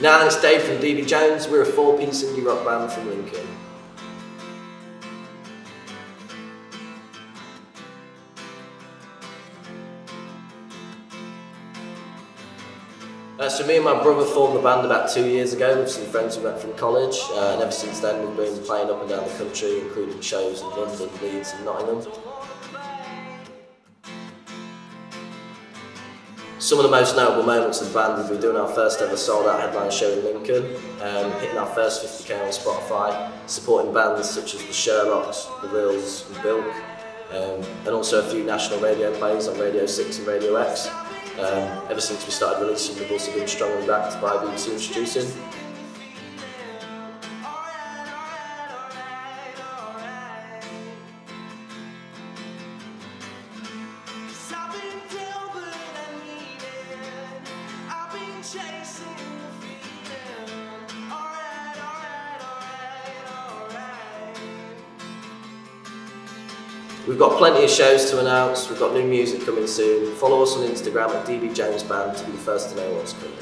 Now it's Dave from DB Jones. We're a four-piece indie rock band from Lincoln. Uh, so me and my brother formed the band about two years ago with some friends we met from college uh, and ever since then we've been playing up and down the country including shows in London, Leeds and Nottingham. some of the most notable moments of the band would be doing our first ever sold out headline show in Lincoln, um, hitting our first 50k on Spotify, supporting bands such as the Sherlocks, the Rills and Bilk, um, and also a few national radio plays on Radio 6 and Radio X. Um, ever since we started releasing, we've also been strongly backed by BBC Introducing, We've got plenty of shows to announce, we've got new music coming soon. Follow us on Instagram at DB Jones Band to be the first to know what's coming.